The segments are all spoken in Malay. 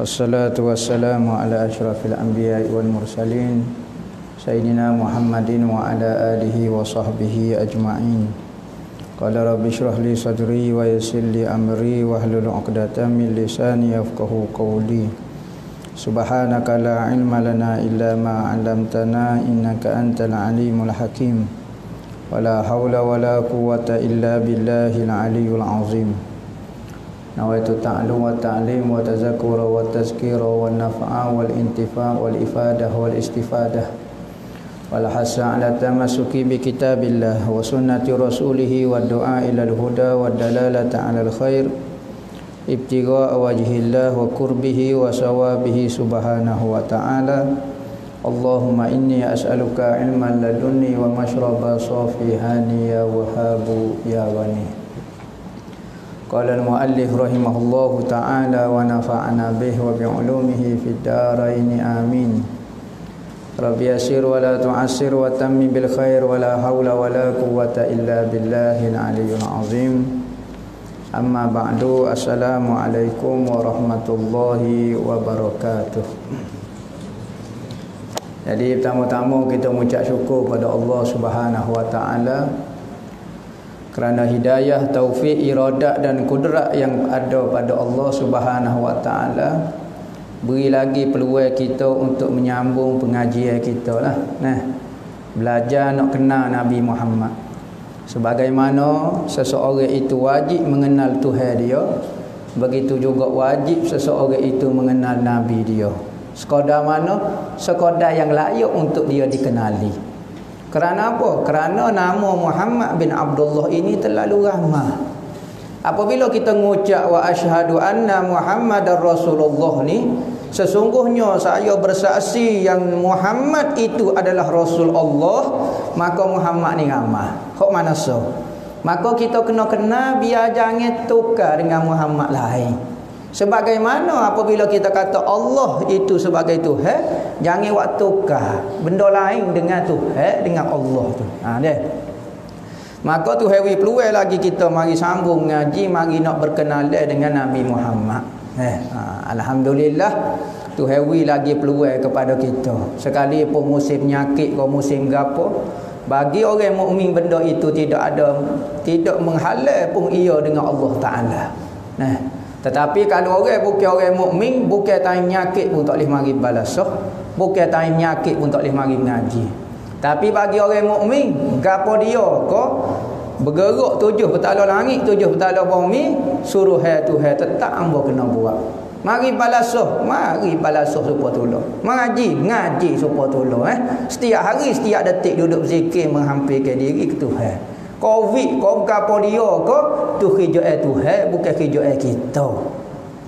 Wassalatu wassalamu ala ashrafil anbiya wal mursalin Sayyidina Muhammadin wa ala alihi wa sahbihi ajma'in. Qala rabbi syrah li sadri wa yasir li amri wa hlul uqdatan min lisani yafqahu qawli. Subhanaka la ilma lana illa ma'alamtana innaka antal alimul hakim. Wala hawla wala quwata illa billahil al-aliyul azim. نويت التعلم والتعليم والتذكر والتذكير والنفع والانتفاع والإفادة والاستفادة والحث على التمسك بكتاب الله وسنة رسوله والدعاء إلى الهدى والدلالة على الخير ابتغاء وجه الله وقربه وثوابه سبحانه وتعالى اللهم إني أسألك علما لدني ومشرب صافي هاني يا وهاب يا غني Qala al-muallif rahimahullahu ta'ala wa nafa'ana bih wa bi'ulumihi fid daraini amin. Rabbi yasir wa la tu'assir wa tammi bil khair wa la hawla wa la quwwata illa billahi aliyyil azim. Amma ba'du assalamu alaikum wa rahmatullahi wa barakatuh. Jadi pertama-tama kita mengucap syukur pada Allah Subhanahu wa ta'ala kerana hidayah, taufik, iradat dan kudrat yang ada pada Allah Subhanahu Wa Taala beri lagi peluang kita untuk menyambung pengajian kita lah. Nah, belajar nak kenal Nabi Muhammad. Sebagaimana seseorang itu wajib mengenal Tuhan dia, begitu juga wajib seseorang itu mengenal Nabi dia. Sekadar mana? Sekadar yang layak untuk dia dikenali. Kerana apa? Kerana nama Muhammad bin Abdullah ini terlalu ramah. Apabila kita mengucap wa asyhadu anna Muhammadar Rasulullah ni, sesungguhnya saya bersaksi yang Muhammad itu adalah Rasul Allah, maka Muhammad ni ramah. Hok mana so? Maka kita kena kenal biar jangan tukar dengan Muhammad lain. Sebagaimana apabila kita kata Allah itu sebagai Tuhan, jangan buat tukar benda lain dengan Tuhan dengan Allah tu. Ha dia. Maka tu hewi peluang lagi kita mari sambung ngaji, mari nak berkenalan dengan Nabi Muhammad. Eh, ha, alhamdulillah tu hewi lagi peluang kepada kita. Sekali pun musim penyakit kau musim gapo, bagi orang mukmin benda itu tidak ada tidak menghalang pun ia dengan Allah Taala. Nah, tetapi kalau orang bukan orang mukmin, bukan time nyakit pun tak boleh mari balasah, bukan time nyakit pun tak boleh mari mengaji. Tapi bagi orang mukmin, gapo dia ko bergerak tujuh petala langit, tujuh petala bumi, suruh hai Tuhan tetap hamba kena buat. Mari balasah, mari balasah supaya tolong. Mengaji, ngaji supaya tolong eh. Setiap hari, setiap detik duduk zikir menghampirkan diri ke Tuhan. Covid kau gapo dia ko tu kerjaan Tuhan bukan kerjaan kita.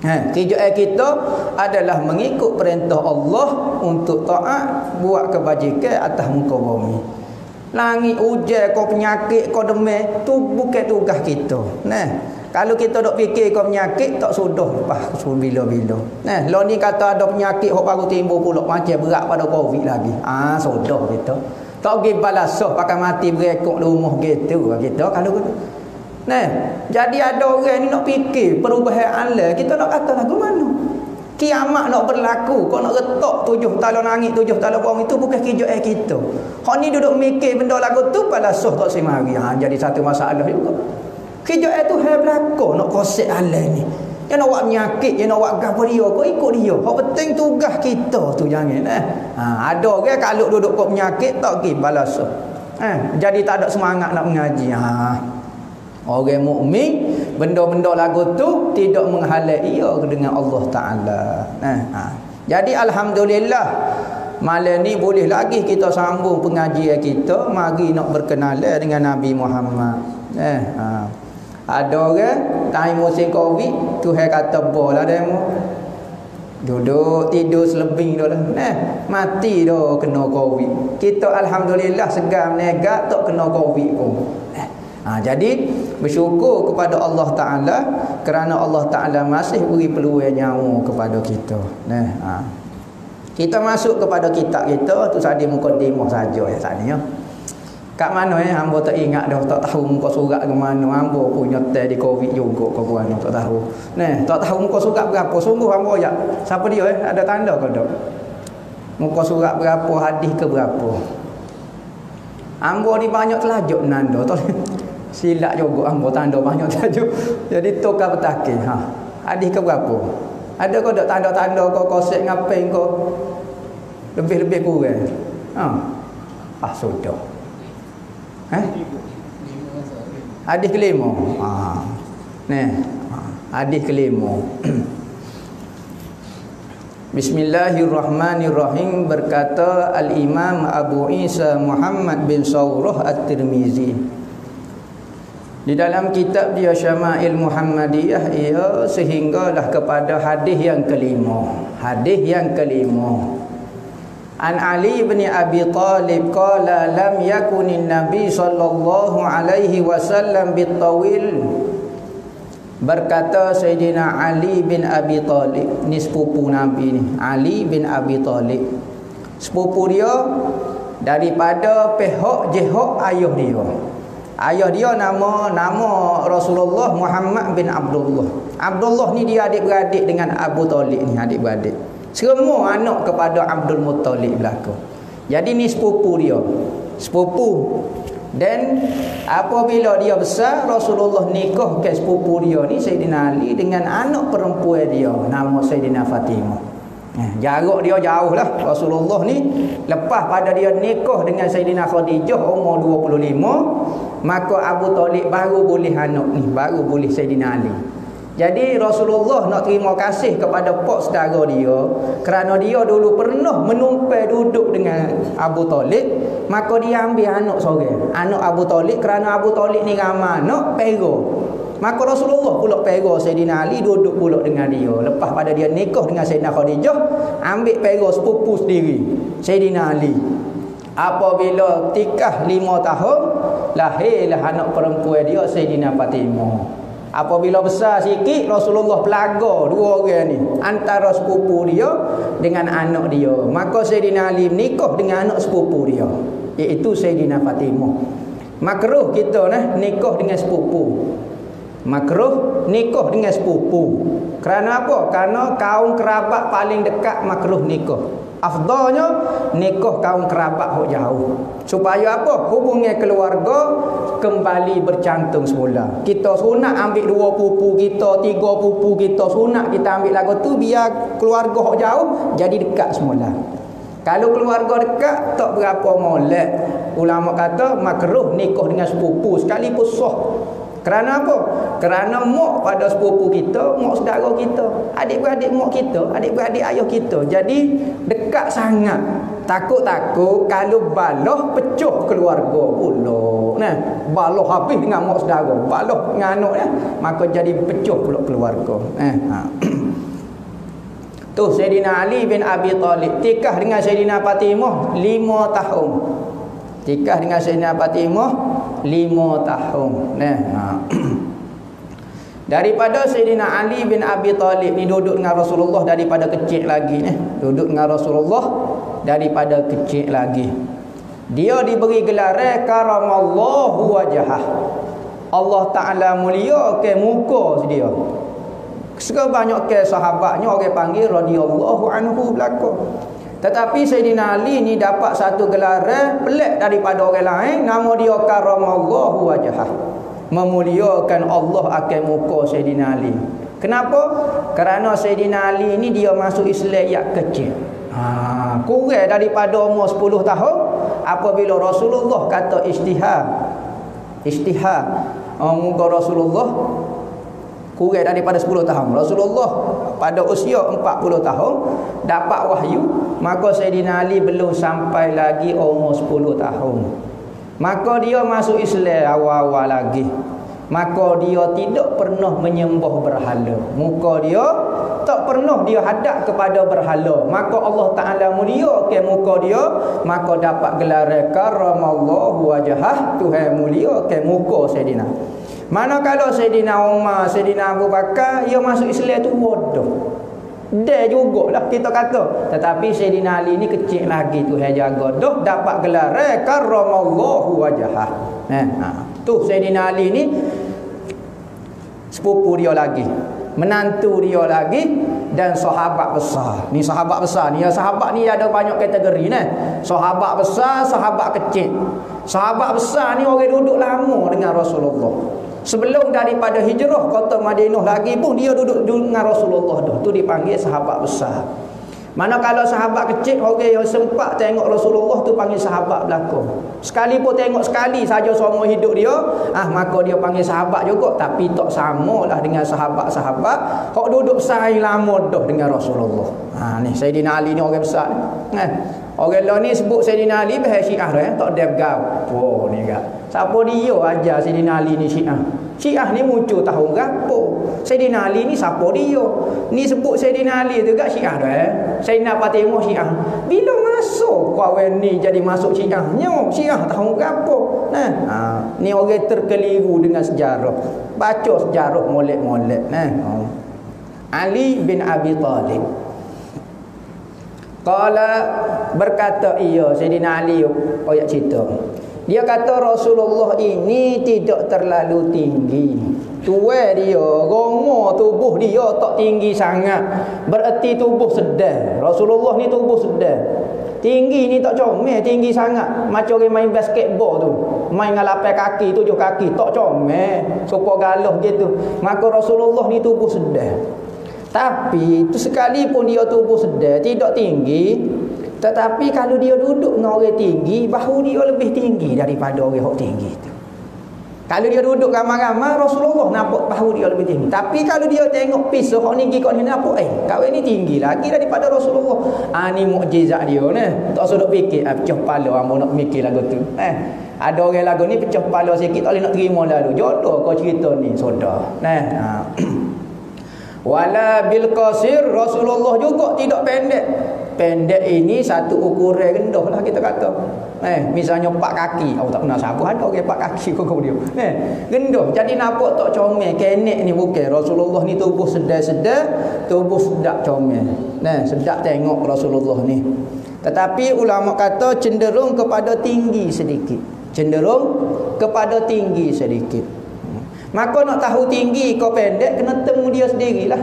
Ha, kerjaan kita adalah mengikut perintah Allah untuk taat buat kebajikan atas muka bumi. Langit hujan kau penyakit kau demam tu bukan tugas kita. Nah, kalau kita dok fikir kau penyakit tak sudah lepas bila-bila. Nah, lo ni kata ada penyakit hok baru timbul pula macam berat pada Covid lagi. Ah, sudah kita. Tak pergi balasah pakai mati berekok di rumah gitu kita kalau gitu. Nah, jadi ada orang ni nak fikir perubahan alam, kita nak kata lagu mana? Kiamat nak berlaku, kau nak retak tujuh tala langit, tujuh tala bawang itu bukan kerjaan kita. Kau ni duduk mikir benda lagu tu balasah tak semari. Ha, jadi satu masalah juga. Kerjaan tu hai berlaku nak kosek alam ni. Yang nak buat penyakit, yang nak buat apa dia, kau ikut dia. Yang penting tugas kita tu jangan. Eh? Ha, ada orang kalau duduk kau penyakit, tak pergi balas. Eh? Jadi tak ada semangat nak mengaji. Ha. Orang mukmin benda-benda lagu tu tidak menghalang ia dengan Allah Ta'ala. Eh? Ha. Jadi Alhamdulillah, malam ni boleh lagi kita sambung pengajian kita. Mari nak berkenalan dengan Nabi Muhammad. Eh? Ha. Ada orang time musim Covid Tuhan kata bola demo. Duduk tidur selebing dah lah. Nah, mati dah kena Covid. Kita alhamdulillah segar menegak tak kena Covid pun. Eh. Ha, jadi bersyukur kepada Allah Taala kerana Allah Taala masih beri peluang nyawa kepada kita. Nah, ha. Kita masuk kepada kitab kita tu tadi mukadimah saja ya tadi ya. Kat mana eh hamba tak ingat dah tak tahu muka surat ke mana hamba punya teh di covid juga ke mana tak tahu. Nah, tak tahu muka surat berapa sungguh hamba ya. Siapa dia eh ada tanda ke tak? Muka surat berapa hadis ke berapa? Hamba ni banyak telajuk nanda tak silap juga hamba tanda banyak telajuk. Jadi tukar petakin ha. Hadis ke berapa? Ada kau tak tanda-tanda kau kosek ngapain kau? Lebih-lebih kurang. Ha. Ah sudah. Eh? Hadis kelima. Ha. Ni. Ha. Hadis kelima. Bismillahirrahmanirrahim berkata Al-Imam Abu Isa Muhammad bin Sawrah At-Tirmizi Di dalam kitab dia Syama'il Muhammadiyah ia sehinggalah kepada hadis yang kelima Hadis yang kelima An Ali bin Abi Talib qala lam yakunin Nabi sallallahu alaihi wasallam bitawil Berkata Sayyidina Ali bin Abi Talib Ni sepupu Nabi ni. Ali bin Abi Talib. Sepupu dia Daripada pihak jihak ayah dia. Ayah dia nama nama Rasulullah Muhammad bin Abdullah. Abdullah ni dia adik-beradik dengan Abu Talib ni adik-beradik semua anak kepada Abdul Muttalib belaka. Jadi ni sepupu dia. Sepupu. Dan apabila dia besar Rasulullah nikah ke sepupu dia ni Sayyidina Ali dengan anak perempuan dia nama Sayyidina Fatimah. Eh, jarak dia jauh lah Rasulullah ni lepas pada dia nikah dengan Sayyidina Khadijah umur 25 maka Abu Talib baru boleh anak ni baru boleh Sayyidina Ali jadi Rasulullah nak terima kasih kepada pak saudara dia kerana dia dulu pernah menumpai duduk dengan Abu Talib maka dia ambil anak seorang. Anak Abu Talib kerana Abu Talib ni ramai anak pero maka Rasulullah pula pero Sayyidina Ali duduk pula dengan dia. Lepas pada dia nikah dengan Sayyidina Khadijah ambil pero sepupu sendiri Sayyidina Ali. Apabila tikah lima tahun lahirlah anak perempuan dia Sayyidina Fatimah Apabila besar sikit Rasulullah pelaga dua orang ni antara sepupu dia dengan anak dia. Maka Sayyidina Ali nikah dengan anak sepupu dia iaitu Sayyidina Fatimah. Makruh kita nah nikah dengan sepupu. Makruh nikah dengan sepupu. Kerana apa? Kerana kaum kerabat paling dekat makruh nikah. Afdalnya nikah kaum kerabat hok jauh. Supaya apa? Hubungan keluarga kembali bercantum semula. Kita sunat ambil dua pupu kita, tiga pupu kita sunat kita ambil lagu tu biar keluarga hok jauh jadi dekat semula. Kalau keluarga dekat tak berapa molek. Ulama kata makruh nikah dengan sepupu sekalipun sah. Kerana apa? Kerana mak pada sepupu kita, mak saudara kita, adik-beradik mak kita, adik-beradik ayah kita. Jadi dekat sangat. Takut-takut kalau baloh pecah keluarga pula. Nah, baloh habis dengan mak saudara, baloh dengan anak ya, maka jadi pecah pula keluarga. Eh, ha. Tu Sayyidina Ali bin Abi Talib tikah dengan Sayyidina Fatimah 5 tahun. Tikah dengan Sayyidina Fatimah lima tahun. Nah ha. daripada Sayyidina Ali bin Abi Talib ni duduk dengan Rasulullah daripada kecil lagi ni. Duduk dengan Rasulullah daripada kecil lagi. Dia diberi gelar karamallahu wajhah. Allah Taala mulia ke muka dia. Sekarang banyak ke sahabatnya orang panggil radhiyallahu anhu belaka tetapi Sayyidina Ali ni dapat satu gelaran pelik daripada orang lain. Nama dia karamallahu wajahah. Memuliakan Allah akan muka Sayyidina Ali. Kenapa? Kerana Sayyidina Ali ni dia masuk Islam yang kecil. Ha, kurang daripada umur 10 tahun. Apabila Rasulullah kata istihar. Istihar. Oh, muka Rasulullah kurang daripada 10 tahun. Rasulullah pada usia 40 tahun dapat wahyu, maka Sayyidina Ali belum sampai lagi umur 10 tahun. Maka dia masuk Islam awal-awal lagi. Maka dia tidak pernah menyembah berhala. Muka dia tak pernah dia hadap kepada berhala. Maka Allah Taala mulia ke muka dia, maka dapat gelar karamallahu wajhah Tuhan mulia ke muka Sayyidina. Mana kalau Sayyidina Umar, Sayyidina Abu Bakar, ia masuk Islam tu bodoh. Dia jugalah kita kata. Tetapi Sayyidina Ali ni kecil lagi tu yang jaga. Dah dapat gelar eh, karramallahu wajahah. Eh, ha. Tu Sayyidina Ali ni sepupu dia lagi. Menantu dia lagi dan sahabat besar. Ni sahabat besar ni. Ya, sahabat ni ada banyak kategori ni. Sahabat besar, sahabat kecil. Sahabat besar ni orang duduk lama dengan Rasulullah. Sebelum daripada hijrah kota Madinah lagi pun dia duduk dengan Rasulullah dah. Tu dipanggil sahabat besar. Mana kalau sahabat kecil orang yang sempat tengok Rasulullah tu panggil sahabat belakang. Sekali pun tengok sekali saja semua hidup dia, ah maka dia panggil sahabat juga tapi tak samalah dengan sahabat-sahabat hok duduk sahi lama dah dengan Rasulullah. Ha ni Sayyidina Ali ni orang besar ni. Eh, orang lain ni sebut Sayyidina Ali bahasa Syiah dah eh, tak ada gapo ni gak. Siapa dia ajar Sayyidina Ali ni Syiah? Syiah ni muncul tahun berapa? Sayyidina Ali ni siapa dia? Ni sebut Sayyidina Ali tu kat Syiah dah eh. Sayyidina Fatimah Syiah. Bila masuk kawan ni jadi masuk Syiah? Nyo, Syiah tahun berapa? Nah, ha. ni orang terkeliru dengan sejarah. Baca sejarah molek-molek nah. Ha. Ali bin Abi Talib. Kala berkata iya Sayyidina Ali ayat cerita. Dia kata Rasulullah ini tidak terlalu tinggi. Tua dia, romo tubuh dia tak tinggi sangat. Berarti tubuh sedar. Rasulullah ni tubuh sedar. Tinggi ni tak comel, tinggi sangat. Macam orang main basketball tu. Main dengan lapai kaki, tujuh kaki. Tak comel. Supaya galuh gitu. Maka Rasulullah ni tubuh sedar. Tapi tu sekalipun dia tubuh sedar, tidak tinggi. Tetapi kalau dia duduk dengan orang tinggi, bahu dia lebih tinggi daripada orang yang tinggi itu. Kalau dia duduk ramai-ramai, Rasulullah nampak bahu dia lebih tinggi. Tapi kalau dia tengok pisau, orang tinggi kau ni nampak, eh, kau ni tinggi lagi daripada Rasulullah. Ah, ni mukjizat dia ni. Tak usah fikir, ah, pecah kepala, orang nak mikir lagu tu. Eh, ada orang lagu ni pecah kepala sikit, tak boleh nak terima lalu. Jodoh kau cerita ni, saudara. Nah, ha. Wala bil qasir Rasulullah juga tidak pendek. Pendek ini satu ukuran rendah lah kita kata. Eh misalnya empat kaki. Aku tak pernah siapa ada orang empat kaki kau dia eh rendah. Jadi nampak tak comel? Kenek ni bukan Rasulullah ni tubuh sedar-sedar tubuh sedap comel. Nah sedap tengok Rasulullah ni. Tetapi ulama kata cenderung kepada tinggi sedikit. Cenderung kepada tinggi sedikit maka nak tahu tinggi kau pendek kena temu dia sendirilah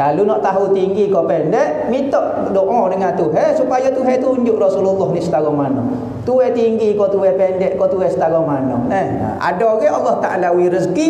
kalau nak tahu tinggi kau pendek, minta doa dengan Tuhan supaya Tuhan tunjuk Rasulullah ni setara mana. Tuhan tinggi kau tuan pendek kau tuan setara mana. Eh, ada orang Allah Taala wi rezeki,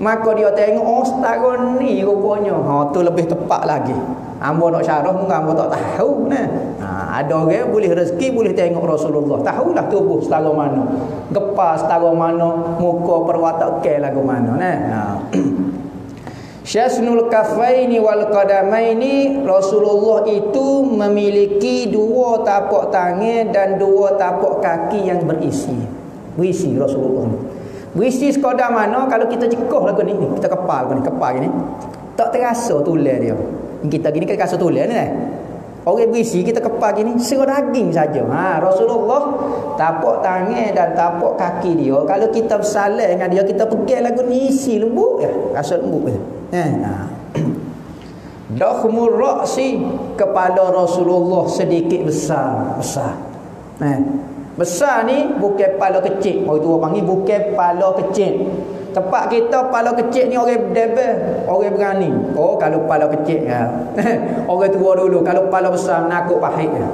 maka dia tengok oh setara ni rupanya. Ha tu lebih tepat lagi. Ambo nak syarah mungkin ambo tak tahu nah. Ha, ada orang boleh rezeki boleh tengok Rasulullah. Tahulah tubuh setara mana. Gepas setara mana, muka perwatak ke lagu mana nah. Ha. Syasnul kafaini wal qadamaini Rasulullah itu memiliki dua tapak tangan dan dua tapak kaki yang berisi. Berisi Rasulullah. Berisi sekadar mana kalau kita cekuh lagu ni, kita kepal ni, kepal ni. Tak terasa tulang dia. Kita gini kan terasa tulang ni. Eh? Orang berisi kita kepal gini serah daging saja. Ha Rasulullah tapak tangan dan tapak kaki dia kalau kita bersalah dengan dia kita pegang lagu ni isi lembut ya. Rasa lembut ya. Eh, nah. Dakhmur ra'si kepala Rasulullah sedikit besar, besar. Eh, besar ni bukan kepala kecil. Orang panggil bukan kepala kecil. Tempat kita kepala kecil ni orang debel, orang berani. Oh kalau kepala kecil ya. orang tua dulu kalau kepala besar nakut pahit ya.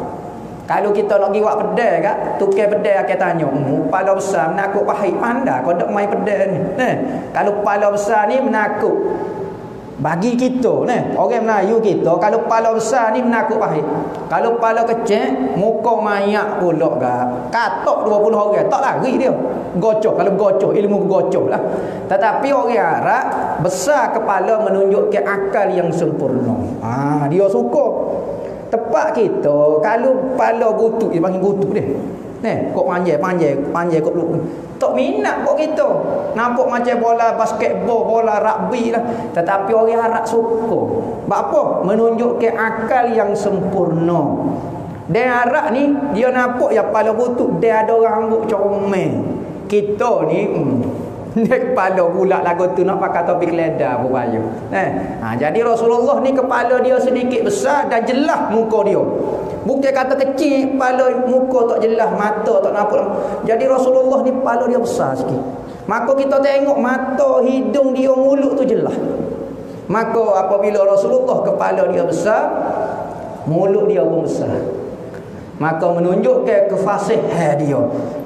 Kalau kita nak pergi buat pedai kak, tukar pedai akan tanya, hmm, kepala besar menakut pahit pandai kau nak main pedai ni. Eh, kalau kepala besar ni menakut bagi kita ni orang Melayu kita kalau kepala besar ni menakut pahit. Kalau kepala kecil muka mayak pula gak katok 20 orang tak lari dia. Gocok kalau gocok ilmu gocok lah. Tetapi orang Arab besar kepala menunjukkan akal yang sempurna. Ah dia suka. Tepat kita kalau kepala butuh dia panggil butuh dia Ni, kok panjang, panjang, panjang kok lu. Tak minat kok kita. Nampak macam bola basketball, bola rugby lah. Tetapi orang harap suka. Sebab apa? Menunjukkan akal yang sempurna. Dan harap ni, dia nampak yang kepala butuh, dia ada rambut comel. Kita ni, hmm, Ni kepala pula lagu tu nak pakai topi keledar pun payah. Eh. Ha, jadi Rasulullah ni kepala dia sedikit besar dan jelas muka dia. Bukan kata kecil kepala muka tak jelas, mata tak nampak. Jadi Rasulullah ni kepala dia besar sikit. Maka kita tengok mata, hidung dia, mulut tu jelas. Maka apabila Rasulullah kepala dia besar, mulut dia pun besar maka menunjukkan kefasihan dia.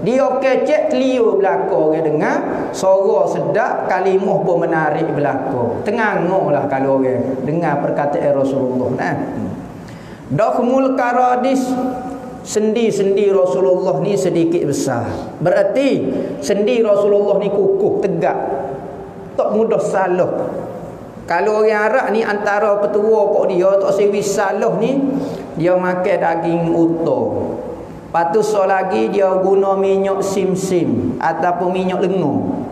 Dia kecek keliu belaka orang dengar suara sedap kalimah pun menarik belaka tengangolah kalau orang dengar perkataan Rasulullah nah. Dakhmul karadis sendi-sendi Rasulullah ni sedikit besar. Berarti sendi Rasulullah ni kukuh tegak. Tak mudah salah. Kalau orang Arab ni antara petua pok dia tak sewi salah ni dia makan daging utuh. Patu so lagi dia guna minyak sim-sim ataupun minyak lengur.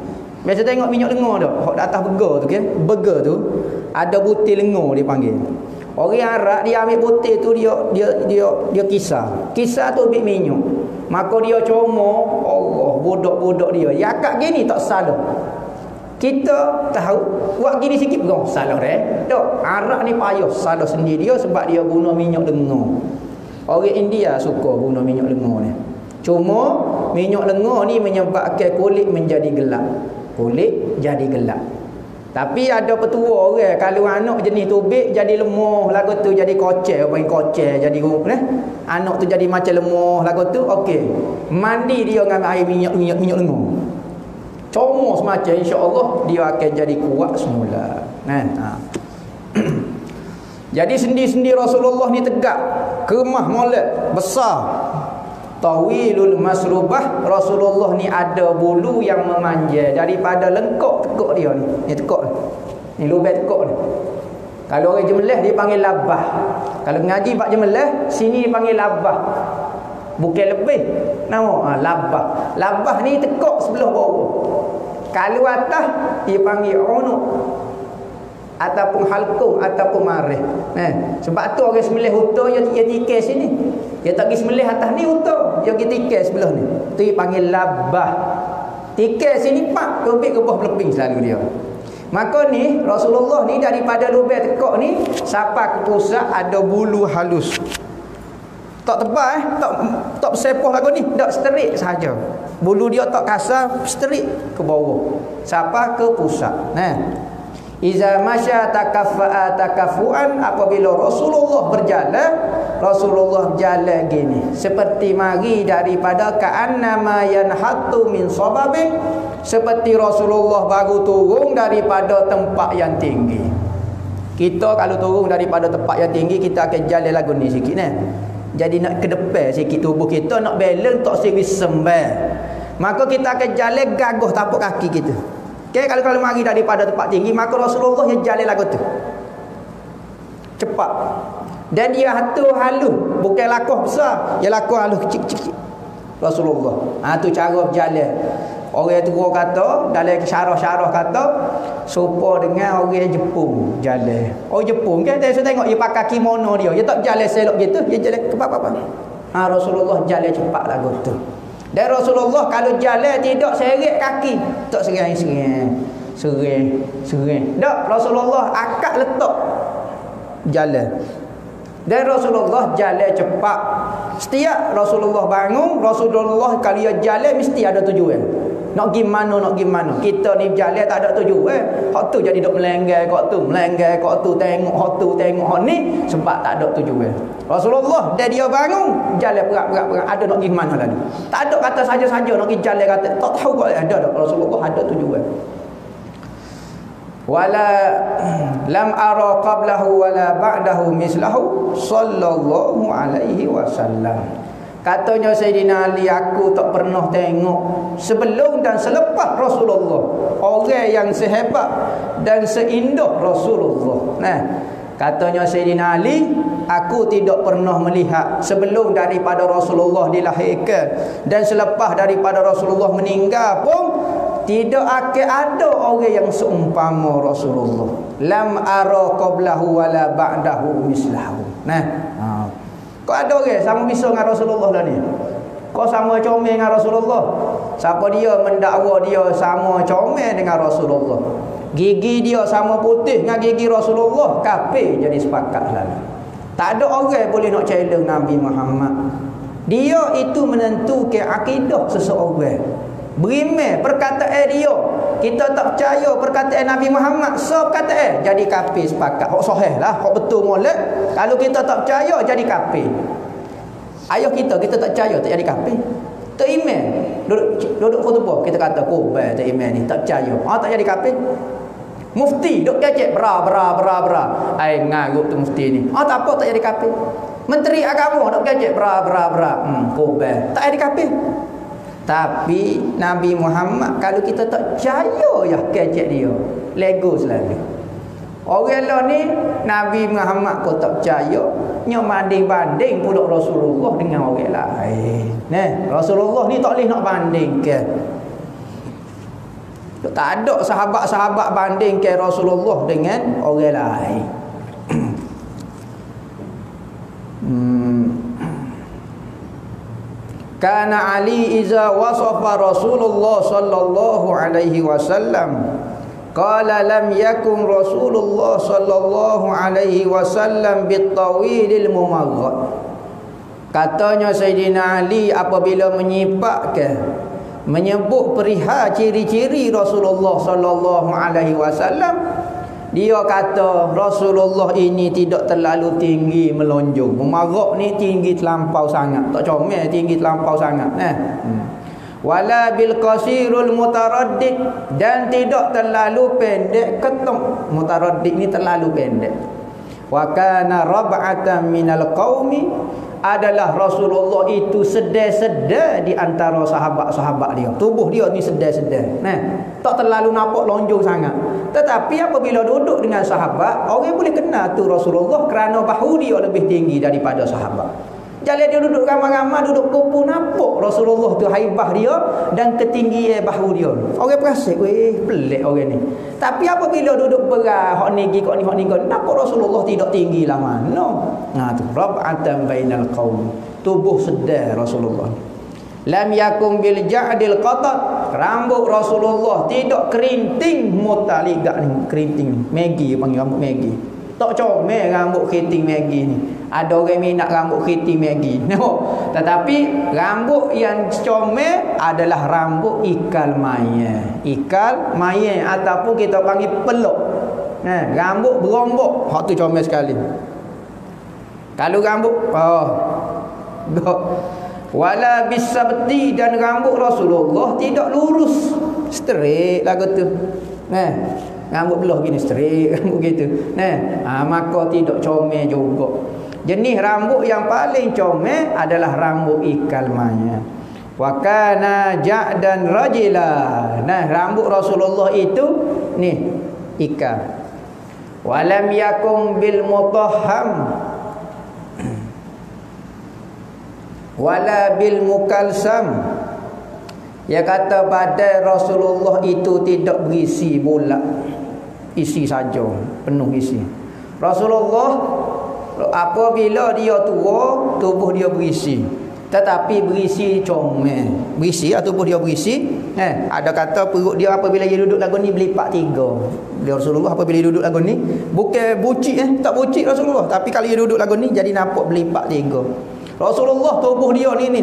Biasa tengok minyak lengur tu, hok atas burger tu ke? Burger tu ada butir lengur dia panggil. Orang Arab dia ambil butir tu dia dia dia dia kisar. Kisar tu ambil minyak. Maka dia comot Allah budak-budak dia. Ya kat gini tak salah kita tahu buat gini sikit pun salah dah tak arak ni payah salah sendiri dia sebab dia guna minyak lengur orang India suka guna minyak lengur ni. Cuma minyak lengur ni menyebabkan kulit menjadi gelap. Kulit jadi gelap. Tapi ada petua orang kalau anak jenis tubik jadi lemah lagu tu jadi kocel yang kocel jadi eh? anak tu jadi macam lemah lagu tu okey. Mandi dia dengan air minyak minyak, minyak lengur comot semacam insya-Allah dia akan jadi kuat semula. Kan? Ha. jadi sendi-sendi Rasulullah ni tegak. Kemah molek besar. Tawilul masrubah Rasulullah ni ada bulu yang memanjang daripada lengkok tekuk dia ni. Ni tekuk ni. Lubang tekuk ni. Kalau orang jemelah dia panggil labah. Kalau ngaji pak jemelah sini dia panggil labah. Bukan lebih. Nama ha, labah. Labah ni tekuk sebelah bawah kalau atas dia panggil unuk ataupun halkum ataupun marih. Eh, sebab tu orang sembelih unta dia dia tikai sini. Dia tak pergi sembelih atas ni unta, dia pergi tikai sebelah ni. Tu dia panggil labah. Tikai sini pak kebik kebah beleping selalu dia. Maka ni Rasulullah ni daripada lubang tekok ni sampai ke pusat ada bulu halus. Tak tebal eh, tak tak bersepah lagu ni, tak sterik saja. Bulu dia tak kasar, sterik ke bawah. Siapa ke pusat. Nah. Iza masya takaffa'a takafuan apabila Rasulullah berjalan, Rasulullah jalan gini. Seperti mari daripada ka'annama yanhatu min sababin. Seperti Rasulullah baru turun daripada tempat yang tinggi. Kita kalau turun daripada tempat yang tinggi, kita akan jalan lagu ni sikit. Nah. Jadi nak ke depan sikit tubuh kita, nak balance tak seri sembang. Maka kita akan jalan gagah tapak kaki kita. Okay, kalau kalau mari daripada tempat tinggi, maka Rasulullah yang jalan lagu tu. Cepat. Dan dia hatu halus, bukan lakuh besar, dia lakuh halus kecil-kecil. Rasulullah. Ha tu cara berjalan. Orang tu kata dalam syarah-syarah kata serupa dengan orang Jepun jalan. Oh Jepun kan saya tengok dia pakai kimono dia. Dia tak jalan selok gitu, dia jalan ke apa-apa. Ha Rasulullah jalan cepat lagu tu. Dan Rasulullah kalau jalan tidak seret kaki. Tak serang-serang. Serang. Serang. Tak. Rasulullah akak letak. Jalan. Dan Rasulullah jalan cepat. Setiap Rasulullah bangun. Rasulullah kalau dia jalan mesti ada tujuan. Nak pergi mana, nak pergi mana. Kita ni berjalan tak ada tuju. Eh. Hak tu jadi duk melenggai kat tu. Melenggai kat tu. Tengok hak tu, tengok hak ni. Sebab tak ada tuju. Eh. Rasulullah, dia dia bangun. Jalan berat-berat. Ada nak pergi mana lagi. Tak ada kata saja-saja nak pergi jalan kata. Tak tahu kok ada. ada. Rasulullah ada tuju. Eh. Wala lam ara qablahu wala ba'dahu mislahu sallallahu alaihi wasallam. Katanya Sayyidina Ali aku tak pernah tengok sebelum dan selepas Rasulullah orang yang sehebat dan seindah Rasulullah. Nah, katanya Sayyidina Ali aku tidak pernah melihat sebelum daripada Rasulullah dilahirkan dan selepas daripada Rasulullah meninggal pun tidak akan ada orang yang seumpama Rasulullah. Lam ara qablahu wala ba'dahu mislahu. Nah. Kau ada orang sama bisa dengan Rasulullah lah ni. Kau sama comel dengan Rasulullah. Siapa dia mendakwa dia sama comel dengan Rasulullah. Gigi dia sama putih dengan gigi Rasulullah. Kafir jadi sepakat selalu. Tak ada orang boleh nak challenge Nabi Muhammad. Dia itu menentukan akidah seseorang. Berimeh perkataan dia. Kita tak percaya perkataan Nabi Muhammad. So perkataan jadi kafir sepakat. Hak sahih lah. Hak betul molek. Kalau kita tak percaya jadi kafir. Ayah kita, kita tak percaya tak jadi kafir. Tak iman. Duduk, duduk khutbah. Kita kata, kubah tak iman ni. Tak percaya. Ah, tak jadi kafir. Mufti duk kecek bra bra bra bra. Ai ngaruk tu mufti ni. Ah tak apa tak jadi kafir. Menteri agama duk kecek bra bra bra. Hmm, kubah. Tak jadi kafir. Tapi Nabi Muhammad kalau kita tak percaya ya kecek dia. Lego selalu. Orang lah ni Nabi Muhammad pun tak percaya Nya banding-banding pula Rasulullah dengan orang lain Nah, Rasulullah ni tak boleh nak banding ke Tak ada sahabat-sahabat banding ke Rasulullah dengan orang lain Kana Ali iza wasafa Rasulullah sallallahu alaihi wasallam Qala lam yakun Rasulullah sallallahu alaihi wasallam bitawilil mumarrad. Katanya Sayyidina Ali apabila menyipakkan menyebut perihal ciri-ciri Rasulullah sallallahu alaihi wasallam dia kata Rasulullah ini tidak terlalu tinggi melonjong. Mumarrad ni tinggi terlampau sangat. Tak comel tinggi terlampau sangat. Eh. Hmm wala bil qasirul mutaraddid dan tidak terlalu pendek ketung mutaraddid ni terlalu pendek wa kana rab'atan minal qaumi adalah Rasulullah itu sedar-sedar di antara sahabat-sahabat dia. Tubuh dia ni sedar-sedar. Nah, tak terlalu nampak lonjong sangat. Tetapi apabila duduk dengan sahabat, orang boleh kenal tu Rasulullah kerana bahu dia lebih tinggi daripada sahabat. Jalan dia duduk ramai-ramai duduk kumpul nampak Rasulullah tu haibah dia dan ketinggian bahu dia. Orang perasan, weh pelik orang ni. Tapi apabila duduk berat hak ni kok ni hak ni nampak Rasulullah tidak tinggi lah mana. Nah tu rab'atan bainal qaum. Tubuh sedar Rasulullah. Lam yakum bil ja'dil qatat. Rambut Rasulullah tidak kerinting mutaligak ni, kerinting. Megi panggil rambut Megi. Tak comel rambut kerinting Megi ni. Ada orang minat rambut khiti Maggi. No. Tetapi rambut yang comel adalah rambut ikal maya. Ikal maya ataupun kita panggil peluk. Nah, rambut berombok. Hak tu comel sekali. Kalau rambut oh. Wala bisabti dan rambut Rasulullah tidak lurus. Straight lagu tu. Nah, rambut belah gini straight rambut gitu. Nah, ha, maka tidak comel juga. Jenis rambut yang paling comel adalah rambut ikal maya. Wa kana ja'dan rajila. Nah, rambut Rasulullah itu ni ikal. Walam yakum bil mutahham. Wala bil mukalsam. Dia kata pada Rasulullah itu tidak berisi bulat. Isi saja, penuh isi. Rasulullah apabila dia tua tubuh dia berisi. Tetapi berisi comel. Berisi atau tubuh dia berisi. Eh ada kata perut dia apabila dia duduk lagu ni berlipat tiga. Dia Rasulullah apabila dia duduk lagu ni bukan bucik eh tak bucik Rasulullah. Tapi kalau dia duduk lagu ni jadi nampak berlipat tiga. Rasulullah tubuh dia ni ni